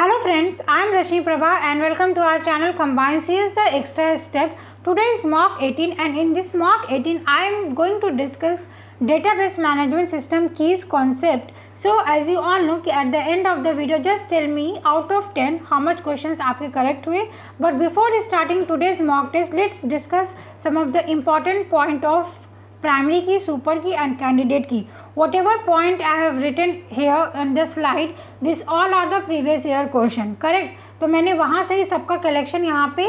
Hello friends, I am Rashmi Prabha and welcome to our channel Combine CS the extra step. Today is mock 18 and in this mock 18 I am going to discuss database management system keys concept. So as you all know at the end of the video just tell me out of 10 how much questions आपके correct हुए. But before starting today's mock test let's discuss some of the important point of primary key super key and candidate key. Whatever point I have written here in the slide this all are the previous year question correct तो मैंने वहाँ से ही सबका collection यहाँ पे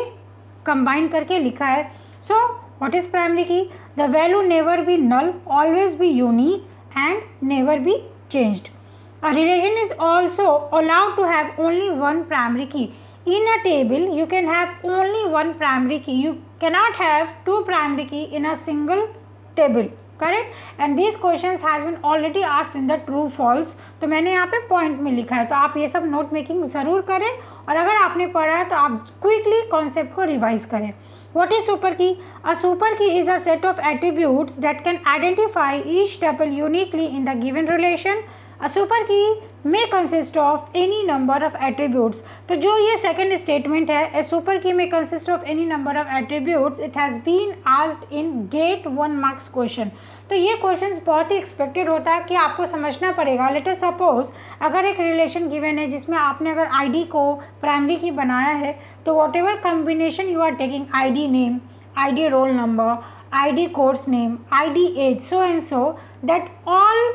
combine करके लिखा है. So what is primary key? The value never be null always be unique and never be changed a relation is also allowed to have only one primary key in a table you can have only one primary key you cannot have two primary key in a single table. Correct and this question has been already asked in the true false तो मैंने यहाँ पे point में लिखा है तो आप ये सब नोट मेकिंग ज़रूर करें और अगर आपने पढ़ा है तो आप क्विकली कॉन्सेप्ट को रिवाइज करें What is super key? A super key is a set of attributes that can identify each tuple uniquely in the given relation. A super key may consist of any number of attributes. तो जो ये second statement है a super key may consist of any number of attributes. It has been asked in GATE one marks question तो ये question बहुत ही expected होता है कि आपको समझना पड़ेगा लेट सपोज़ अगर एक रिलेशन गिवन है, जिसमें आपने अगर आईडी को प्राइमरी की बनाया है तो whatever combination you are taking ID name ID roll number ID course name ID age so and so that all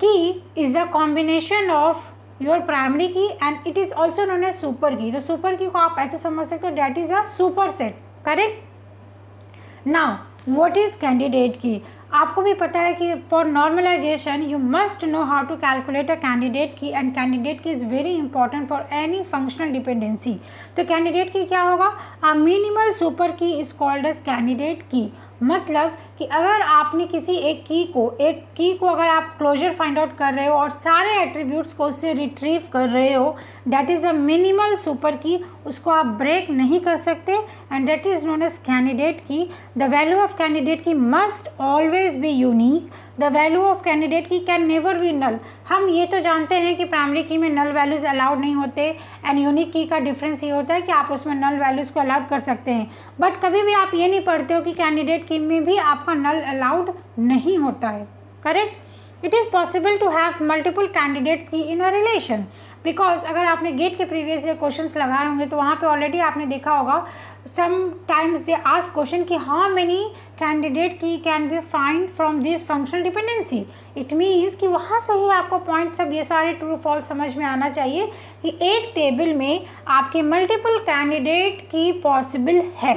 key is the combination of your primary key and it is also known as super key तो super key को आप ऐसे समझ सकते हो that is a super set correct now what is candidate key आपको भी पता है कि for normalization you must know how to calculate a candidate key and candidate key is very important for any functional dependency तो candidate key क्या होगा? A minimal super key is called as candidate key मतलब कि अगर आपने किसी एक key को, एक की को अगर आप क्लोजर फाइंड आउट कर रहे हो और सारे एट्रीब्यूट्स को उससे रिट्रीव कर रहे हो that is a minimal super key उसको आप ब्रेक नहीं कर सकते and that is known as candidate key the value of candidate key must always be unique the value of candidate key can never be null हम ये तो जानते हैं कि प्राइमरी की में नल वैल्यूज़ अलाउड नहीं होते एंड यूनिक की का डिफरेंस ये होता है कि आप उसमें नल वैल्यूज़ को अलाउड कर सकते हैं. बट कभी भी आप ये नहीं पढ़ते हो कि कैंडिडेट की में भी आपका नल अलाउड नहीं होता है। Correct it is possible to have multiple candidates key in a relation because अगर आपने गेट के प्रीवियस ईयर क्वेश्चन लगाए होंगे तो वहाँ पे ऑलरेडी आपने देखा होगा sometimes they ask question कि how many candidate key can be find from this functional dependency it means कि वहाँ से ही आपको पॉइंट सब ये सारे ट्रू फॉल समझ में आना चाहिए कि एक टेबल में आपके मल्टीपल कैंडिडेट की पॉसिबल है।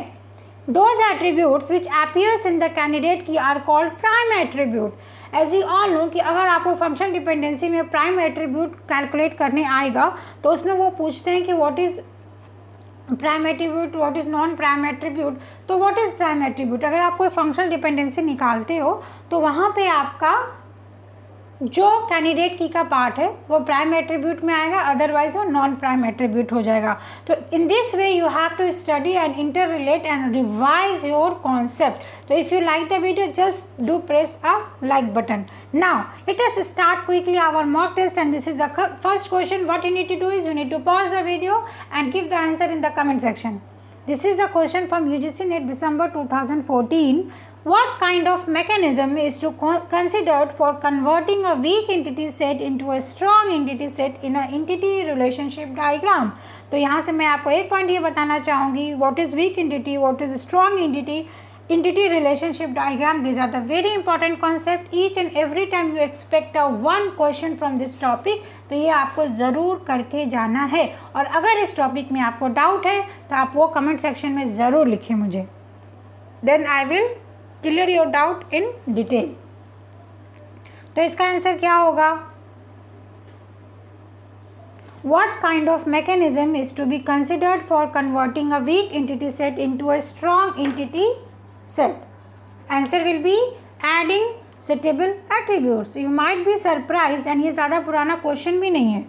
Those attributes which appears in the candidate key are called prime attribute as you all know कि अगर आपको फ़ंक्शन डिपेंडेंसी में प्राइम एट्रीब्यूट कैलकुलेट करने आएगा तो उसमें वो पूछते हैं कि what is prime attribute what is non prime attribute तो वॉट इज़ प्राइम एट्रीब्यूट अगर आप कोई फंक्शनल डिपेंडेंसी निकालते हो तो वहाँ पे आपका जो कैंडिडेट की का पार्ट है, वो प्राइम एट्रीब्यूट में आएगा अदरवाइज़ वो नॉन प्राइम एट्रीब्यूट हो जाएगा। तो in this way you have to study and interrelate and revise your concept तो if you like the video just do press a like button now let us start quickly our mock test and this is the first question what you need to do is you need to pause the video and give the answer in the comment section this is the question from U G C NET December two what kind of mechanism is to considered for converting a weak entity set into a strong entity set in a entity relationship diagram तो यहाँ से मैं आपको एक point ये बताना चाहूँगी what is weak entity what is strong entity entity relationship diagram these are the very important concept each and every time you expect a one question from this topic तो ये आपको ज़रूर करके जाना है। और अगर इस टॉपिक में आपको डाउट है तो आप वो कमेंट सेक्शन में ज़रूर लिखें मुझे। Then I will clear your doubt in detail तो इसका आंसर क्या होगा? What kind of mechanism is to be considered for converting a weak entity set into a strong entity set. Answer will be adding suitable attributes. You might be surprised and ये ज़्यादा पुराना question भी नहीं है।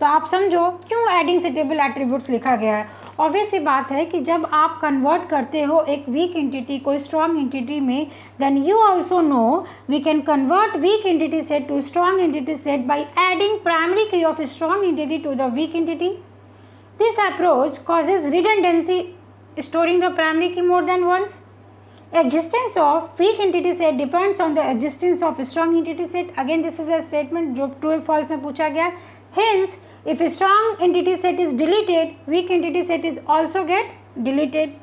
तो आप समझो, क्यों एडिंग suitable attributes लिखा गया है? ऑब्वियस ये बात है कि जब आप कन्वर्ट करते हो एक वीक इंटिटी को स्ट्रॉन्ग इंटिटी में then you also know we can convert weak entity set to strong entity set by adding primary key of strong entity to the weak entity this approach causes redundancy storing the primary key more than once. Existence of weak entity set depends on the existence of strong entity set. Again, this is a statement जो true and false में पूछा गया. Hence, if a strong entity set is deleted, weak entity set is also get deleted.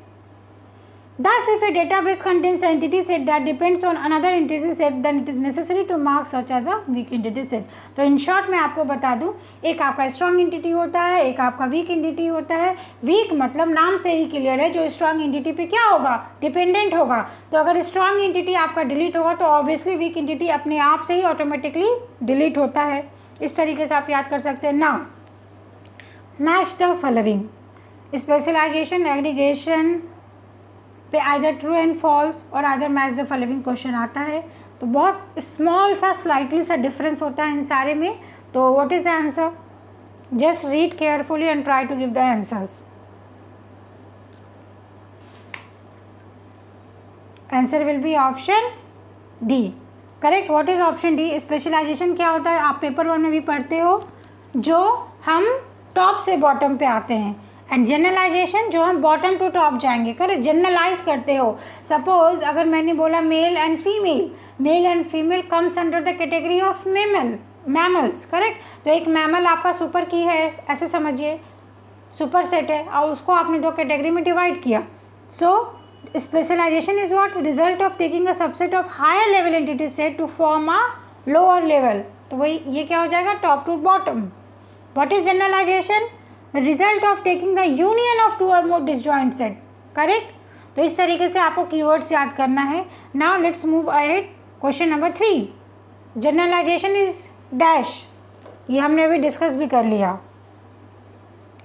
Thus, if a database contains an entity set that depends on another entity set, then it is necessary to mark such as a weak entity set. तो in short मैं आपको बता दूँ एक आपका strong entity होता है एक आपका वीक एंटिटी होता है। वीक मतलब नाम से ही क्लियर है जो स्ट्रॉन्ग एंटिटी पे क्या होगा? डिपेंडेंट होगा। तो अगर स्ट्रॉन्ग एंटिटी आपका डिलीट होगा तो ऑब्वियसली वीक एंटिटी अपने आप से ही ऑटोमेटिकली डिलीट होता है। इस तरीके से आप याद कर सकते हैं। ना match the following specialization aggregation पे आइदर ट्रू एंड फॉल्स और either match the following question आता है। तो बहुत स्मॉल सा स्लाइटली सा डिफरेंस होता है इन सारे में। तो what is the answer just read carefully and try to give the answers answer will be option D correct what is option D specialization क्या होता है? आप पेपर वन में भी पढ़ते हो, जो हम टॉप से बॉटम पे आते हैं। एंड जनरलाइजेशन जो हम बॉटम टू टॉप जाएँगे करेक्ट जनरलाइज करते हो। सपोज़ अगर मैंने बोला male and female male and female comes under the category of mammal mammals correct तो एक मैमल आपका सुपर की है, ऐसे समझिए। सुपर सेट है, और उसको आपने दो कैटेगरी में डिवाइड किया। So specialization is what result of taking a subset of higher level entity set to form a lower level तो वही, ये क्या हो जाएगा? Top to bottom what is generalization result of taking the union of two और more disjoint set correct तो इस तरीके से आपको कीवर्ड्स याद करना है। Now let's move ahead question number three generalization is dash ये हमने अभी डिस्कस भी कर लिया।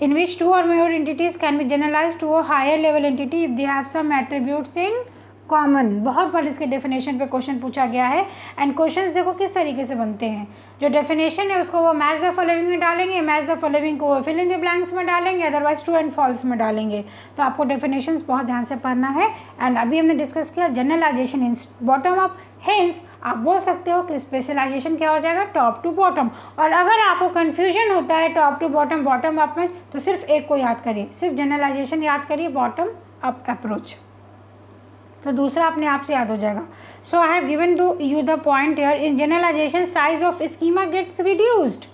इन विच टू और more entities can be generalize to a higher level entity if they have some attributes in common बहुत बार इसके डेफिनेशन पे क्वेश्चन पूछा गया है। एंड क्वेश्चंस देखो किस तरीके से बनते हैं। जो डेफिनेशन है उसको वो मैच द फॉलोइंग में डालेंगे मैच द फॉलोइंग को वो फिल इन द ब्लैंक्स में डालेंगे अदरवाइज़ ट्रू एंड फॉल्स में डालेंगे। तो आपको डेफिनेशन बहुत ध्यान से पढ़ना है। एंड अभी हमने डिस्कस किया generalization in bottom up hence आप बोल सकते हो कि स्पेशलाइजेशन क्या हो जाएगा? टॉप टू बॉटम और अगर आपको कन्फ्यूज़न होता है top to bottom bottom up में तो सिर्फ़ एक को याद करिए। सिर्फ़ जनरलाइजेशन याद करिए बॉटम अप अप्रोच तो दूसरा अपने आप से याद हो जाएगा। So I have given to you the point here in generalization size of schema gets reduced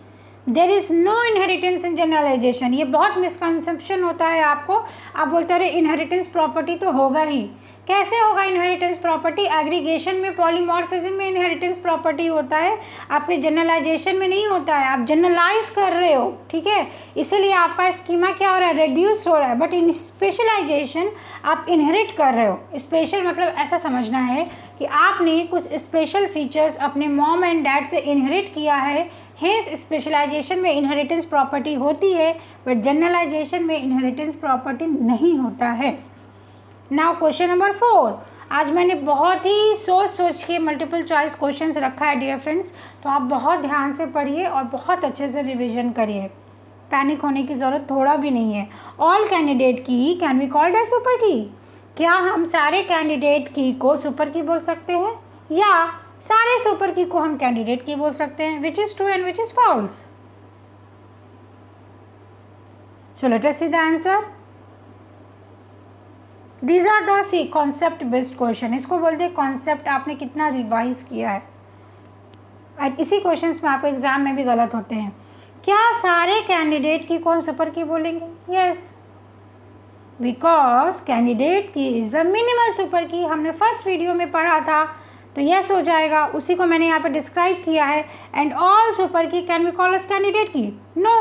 there is no inheritance in generalization ये बहुत मिसकनसेप्शन होता है आपको। आप बोलते रहे इनहेरिटेंस प्रॉपर्टी तो होगा ही। कैसे होगा इनहेरिटेंस प्रॉपर्टी एग्रीगेशन में पॉलीमॉर्फिज्म में इनहेरिटेंस प्रॉपर्टी होता है। आपके जनरलाइजेशन में नहीं होता है। आप जनरलाइज कर रहे हो, ठीक है? इसीलिए आपका स्कीमा क्या हो रहा है? रिड्यूस हो रहा है। बट इन स्पेशलाइजेशन आप इनहेरिट कर रहे हो। स्पेशल मतलब ऐसा समझना है कि आपने कुछ स्पेशल फीचर्स अपने मॉम एंड डैड से इनहेरिट किया है। हेंस स्पेशलाइजेशन में इनहेरिटेंस प्रॉपर्टी होती है बट जनरलाइजेशन में इनहेरिटेंस प्रॉपर्टी नहीं होता है। नाउ क्वेश्चन नंबर फोर आज मैंने बहुत ही सोच सोच के मल्टीपल चॉइस क्वेश्चंस रखा है डियर फ्रेंड्स तो आप बहुत ध्यान से पढ़िए और बहुत अच्छे से रिवीजन करिए। पैनिक होने की ज़रूरत थोड़ा भी नहीं है। All candidate key can be called as super key क्या हम सारे कैंडिडेट की को सुपर की बोल सकते हैं? या सारे सुपर की को हम कैंडिडेट की बोल सकते हैं? Which is true and which is false so let us see the answer these are the concept based question इसको बोलते कॉन्सेप्ट आपने कितना रिवाइज किया है? इसी क्वेश्चन में आपको एग्ज़ाम में भी गलत होते हैं। क्या सारे कैंडिडेट की कौन सुपर की बोलेंगे? Yes because candidate key is the minimal super key हमने फ़र्स्ट वीडियो में पढ़ा था तो यस हो जाएगा। उसी को मैंने यहाँ पे डिस्क्राइब किया है। And all super key can be call as candidate key no.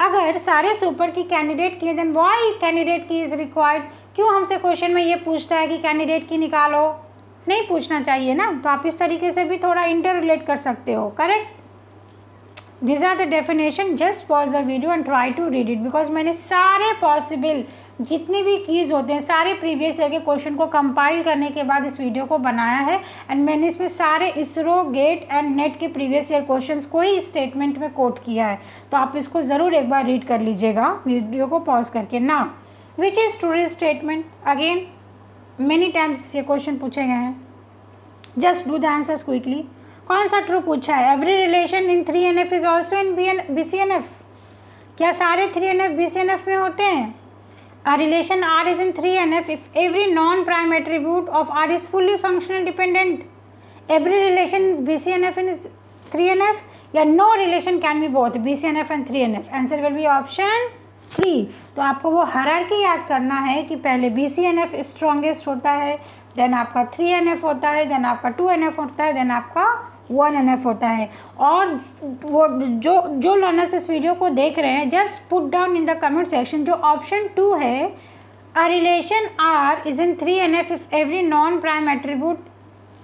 अगर सारे super key candidate key then why candidate key is required क्यों हमसे क्वेश्चन में ये पूछता है कि कैंडिडेट की निकालो? नहीं पूछना चाहिए ना तो आप इस तरीके से भी थोड़ा इंटर रिलेट कर सकते हो correct these are the definition just pause the video and try to read it because मैंने सारे पॉसिबल जितने भी कीज़ होते हैं, सारे प्रीवियस ईयर के क्वेश्चन को कंपाइल करने के बाद इस वीडियो को बनाया है एंड मैंने इसमें सारे इसरो गेट एंड नेट के प्रीवियस ईयर क्वेश्चन को ही स्टेटमेंट में कोट किया है। तो आप इसको ज़रूर एक बार रीड कर लीजिएगा वीडियो को पॉज करके ना। Which is tourist statement again many times ये क्वेश्चन पूछे गए हैं। Just do the answers quickly कौन सा ट्रू पूछा है? Every relation in three N F is also in B N B C N F क्या सारे three N F B C N F में होते हैं? A relation R is in three N F if every non prime attribute of R is fully functional dependent every relation B C N F in three N F या no relation can be both B C N F and three N F answer will be option three तो आपको वो hierarchy याद करना है कि पहले B C N F strongest होता है देन आपका थ्री एन एफ़ होता है देन आपका टू एन एफ़ होता है देन आपका वन एन एफ़ होता है। और वो जो जो लर्नर्स इस वीडियो को देख रहे हैं just put down in the comment section जो ऑप्शन टू है a relation R is in three N F if every non prime attribute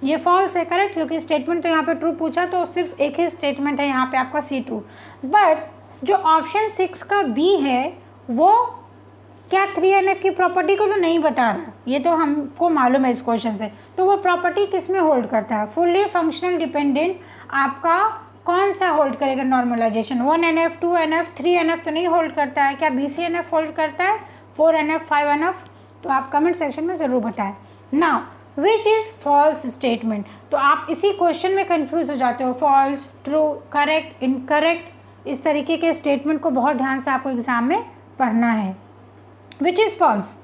ये फॉल्स है करेक्ट क्योंकि स्टेटमेंट तो यहाँ पे ट्रू पूछा तो सिर्फ़ एक ही स्टेटमेंट है यहाँ पे आपका सी टू बट जो ऑप्शन सिक्स का बी है, वो क्या थ्री एन एफ़ की प्रॉपर्टी को तो नहीं बता रहा। ये तो हमको मालूम है इस क्वेश्चन से। तो वो प्रॉपर्टी किसमें होल्ड करता है? फुल्ली फंक्शनल डिपेंडेंट आपका कौन सा होल्ड करेगा normalisation one N F two N F three N F तो नहीं होल्ड करता है। क्या B C N F hold करता है? Four N F five N F तो आप कमेंट सेक्शन में ज़रूर बताएँ। ना विच इज़ फॉल्स स्टेटमेंट तो आप इसी क्वेश्चन में कन्फ्यूज़ हो जाते हो। फॉल्स ट्रू करेक्ट इनकरेक्ट इस तरीके के स्टेटमेंट को बहुत ध्यान से आपको एग्ज़ाम में पढ़ना है। Which is false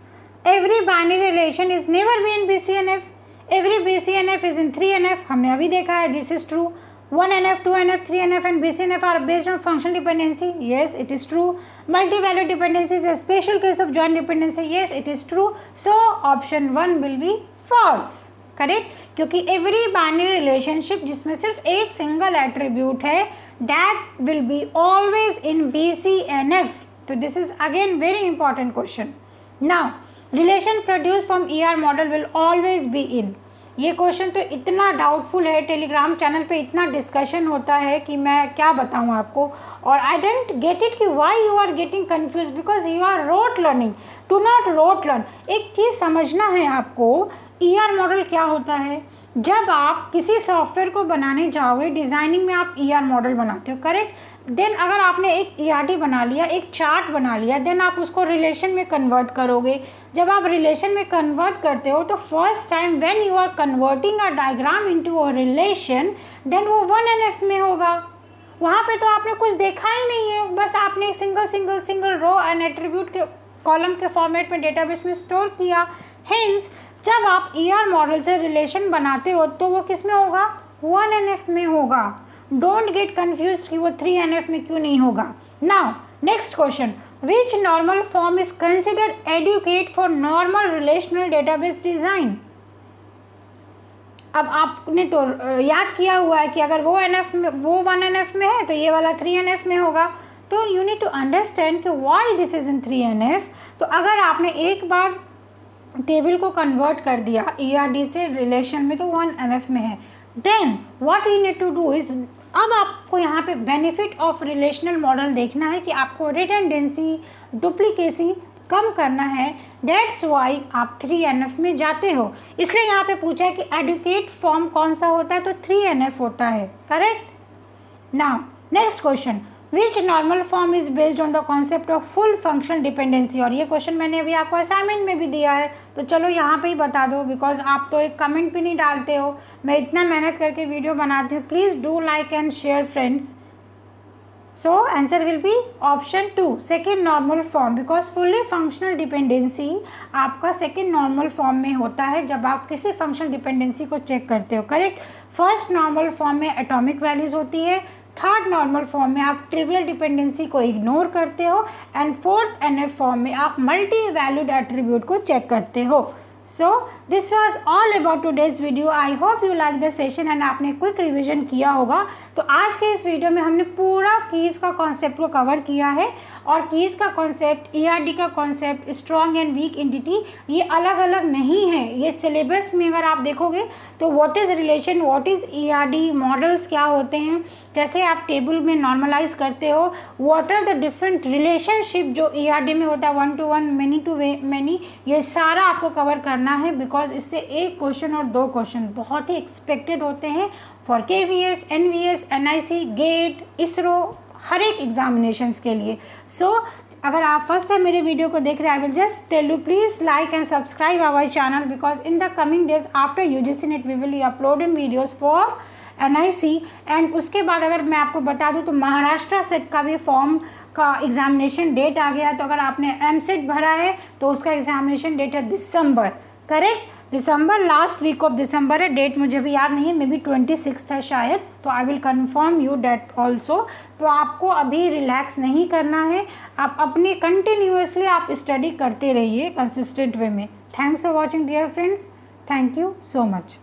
every binary relation is never be in B C N F every B C N F is in three N F हमने अभी देखा है this is true one N F two N F three N F and B C N F are based on function dependency yes it is true multi value dependency is special case of joint dependency yes it is true so option one will be false correct क्योंकि every binary relationship जिसमें सिर्फ़ एक single attribute है in B C N F तो this is again very important question now relation produce from E R model will always be in ये question तो इतना doubtful है टेलीग्राम चैनल पे इतना डिस्कशन होता है कि मैं क्या बताऊँ आपको? और आई डेंट गेट इट कि why you are getting confuse because you are rote learning to not rote learn एक चीज़ समझना है आपको ई आर मॉडल क्या होता है? जब आप किसी सॉफ्टवेयर को बनाने जाओगे, डिज़ाइनिंग में आप ई आर मॉडल बनाते हो, करेक्ट? देन अगर आपने एक ई e बना लिया, एक चार्ट बना लिया देन आप उसको रिलेशन में कन्वर्ट करोगे। जब आप रिलेशन में कन्वर्ट करते हो तो first time when you are converting a diagram into a relation then वो वन एन एफ़ में होगा। वहाँ पे तो आपने कुछ देखा ही नहीं है। बस आपने एक single single single row and attribute के कॉलम के फॉर्मेट में डेटाबेस में स्टोर किया। हेंस जब आप ई e मॉडल से रिलेशन बनाते हो तो वो किसमें होगा? वन एन एफ़ में होगा। डोंट गेट कन्फ्यूज़ कि वो थ्री एन एफ़ में क्यों नहीं होगा? Now next question which normal form is considered adequate for normal relational database design अब आपने तो याद किया हुआ है कि अगर वो एन एफ़ में, वो वन एन एफ़ में है तो ये वाला थ्री एन एफ़ में होगा। तो यू नीड टू अंडरस्टैंड कि why this is in three N F तो अगर आपने एक बार टेबल को कन्वर्ट कर दिया। ई आर डी से रिलेशन में तो वन एन एफ़ में है। Then what you need to do is अब आपको यहाँ पे बेनिफिट ऑफ़ रिलेशनल मॉडल देखना है कि आपको रिटेंडेंसी डुप्लीकेसी कम करना है। डेट्स वाई आप थ्री एन एफ़ में जाते हो। इसलिए यहाँ पे पूछा है कि एडुकेट फॉर्म कौन सा होता है? तो थ्री एन एफ़ होता है। करेक्ट ना next question which normal form is based on the concept of full function dependency और ये क्वेश्चन मैंने अभी आपको असाइनमेंट में भी दिया है तो चलो यहाँ पे ही बता दो बिकॉज़ आप तो एक कमेंट भी नहीं डालते हो। मैं इतना मेहनत करके वीडियो बनाती हूँ। Please do like and share friends so answer will be option two second normal form because fully functional dependency आपका सेकेंड नॉर्मल फॉर्म में होता है, जब आप किसी फंक्शनल डिपेंडेंसी को चेक करते हो करेक्ट फ़र्स्ट नॉर्मल फॉर्म में एटॉमिक वैल्यूज़ होती है थर्ड नॉर्मल फॉर्म में आप ट्रिवियल डिपेंडेंसी को इग्नोर करते हो and fourth N F form में आप मल्टी वैल्यूड एट्रीब्यूट को चेक करते हो। So this was all about today's video I hope you like the session and आपने क्विक रिविजन किया होगा। तो आज के इस वीडियो में हमने पूरा कीज़ का कॉन्सेप्ट को कवर किया है। और कीज़ का कॉन्सेप्ट ईआरडी का concept strong and weak entity ये अलग अलग नहीं है। ये सिलेबस में अगर आप देखोगे तो what is relation what is ERD models क्या होते हैं, कैसे आप टेबल में नॉर्मलाइज करते हो what are the different relationship जो ईआरडी में होता है one to one many to many ये सारा आपको कवर करना है बिकॉज़ इससे एक क्वेश्चन और दो क्वेश्चन बहुत ही एक्सपेक्टेड होते हैं। For K V S N V S N I C GATE ISRO हर एक एग्जामिनेशन के लिए। सो so, अगर आप फ़र्स्ट टाइम मेरे वीडियो को देख रहे हैं I will just tell you please like and subscribe our channel because in the coming days after U G C NET we will uploading videos for N I C and उसके बाद अगर मैं आपको बता दूँ तो महाराष्ट्र सेट का भी फॉर्म का एग्जामिनेशन डेट आ गया। तो अगर आपने एम सेट भरा है तो उसका एग्जामिनेशन डेट है दिसंबर correct December last week of December है डेट मुझे भी याद नहीं है मे बी ट्वेंटी सिक्स है शायद तो I will confirm you date also तो आपको अभी रिलैक्स नहीं करना है, आप अपने कंटिन्यूसली आप स्टडी करते रहिए कंसिस्टेंट वे में. Thanks for watching dear friends thank you so much